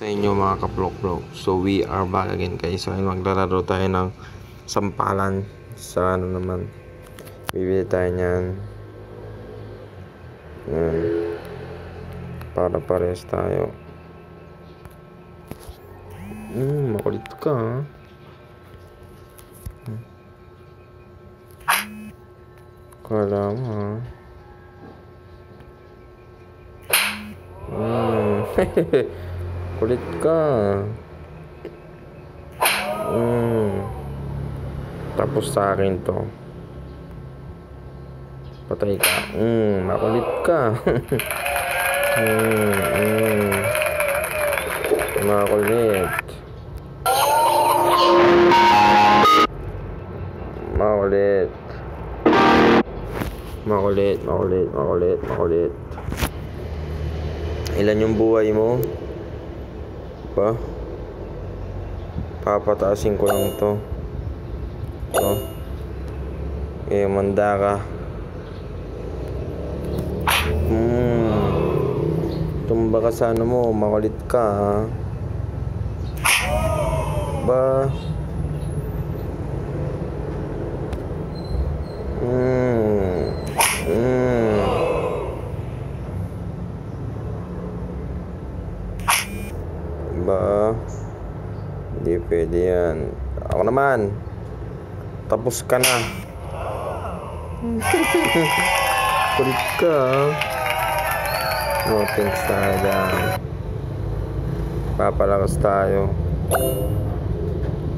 sa inyo mga kaplok-plok. So we are back again guys. So ayun, maglalaro tayo ng sampalan sa ano naman. Bibili tayo niyan. Yan. Para pares tayo. Hmm, makulit ka ha. Kala mo ha. Hmm. Kulit ka. Mm. Tapos sa akin to. Patay ka. Mm, makulit ka. mm, mm. Makulit. Makulit. Makulit, makulit, makulit, makulit. Ilan yung buhay mo? Pa? Papataasin ko lang to. To. Eh, manda ka. Hmm. Tumba ka sa ano mo, makulit ka ha. Ba? Hmm. Hmm. Ba? Hindi pwede yan. Ako naman. Tapos ka na. Kulit ka. No thanks talaga. Papalakas tayo.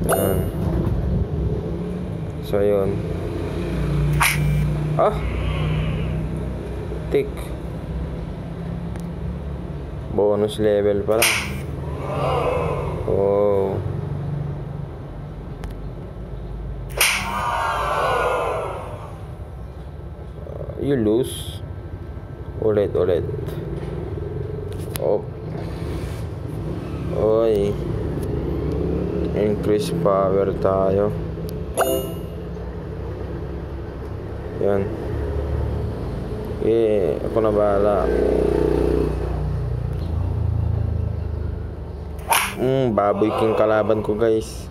Yan. So, yun. Ah! Tick. Bonus level pala. Oh. You lose. Ulit, ulit. Oh. Oy. Increase power tayo. Yan. Eh, ako na bahala. Mm, baboy king kalaban ko guys.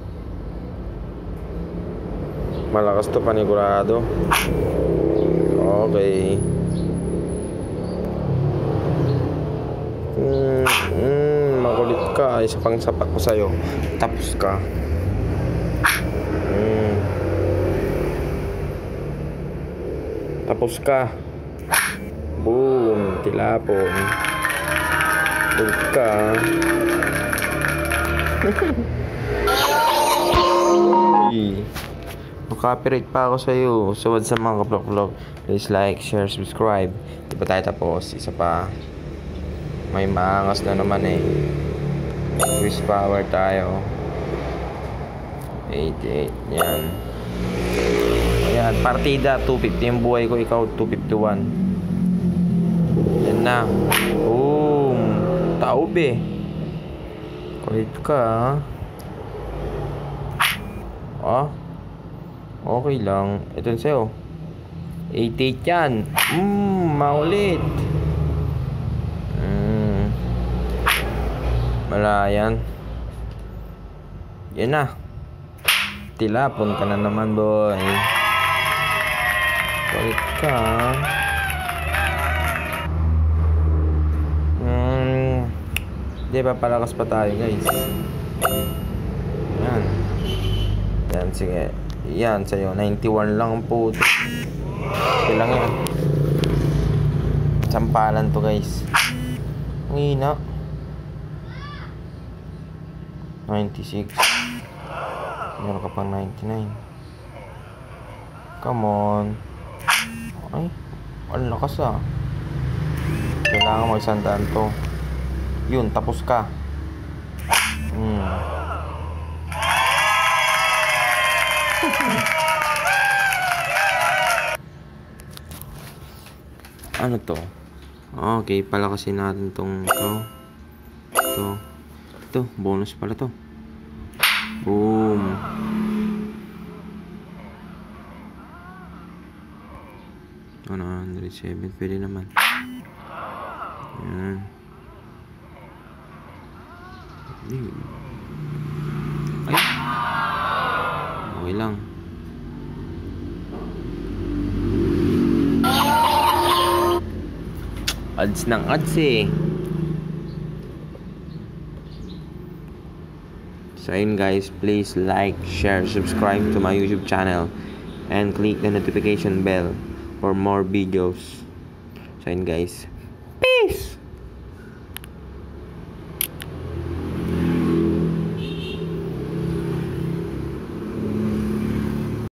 Malakas to panigurado. Okay. Mm, mm, makulit ka. Isa pang sapat ko sa'yo. Tapos ka. Mm. Tapos ka. Boom. Tilapon. Kulit ka. Uy. Copyright pa ako sa iyo. So, what's up mga kaplok-vlog? Please like, share, subscribe. Di pa tayo tapos. Isa pa. May maangas na naman eh. Quiz power tayo. 88. Yan. Ayan. Partida 250. Yung buhay ko, ikaw 251. Yan na. Boom. Taob eh. Kulit ka ha. Ah. Okay lang. Ito sa'yo. 88 yan. Mmm, maulit. Mmm. Malayan. Yan na. Tilapon ka na naman, boy. Balik ka. Hmm. Hindi, papalakas pa tayo, guys. Yan. Yan, sige. Yan, sa'yo. 91 lang ang puto. Okay lang yan. Sampalan to, guys. Ang hina. 96. Meron ka pang 99. Come on. Ay, ang lakas ah. Kailangan magsandaan to. Yun, tapos ka. Hmm. ano to? Okay, palakasin natin tong to. To. Ito, bonus pala to. Boom. Ano, 107. Pwede naman. Yan. Ay. Okay lang. Ads ng ads eh. So ayun guys, please like, share, subscribe to my YouTube channel and click the notification bell for more videos. So ayun guys, peace!